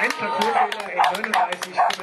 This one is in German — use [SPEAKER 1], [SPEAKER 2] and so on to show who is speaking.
[SPEAKER 1] ein Papierfehler in 39,8